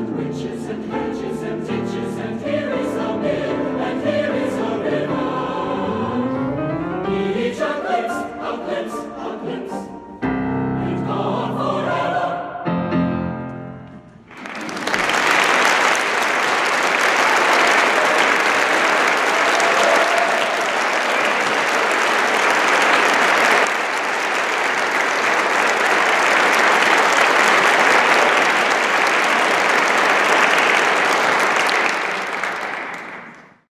and witches and.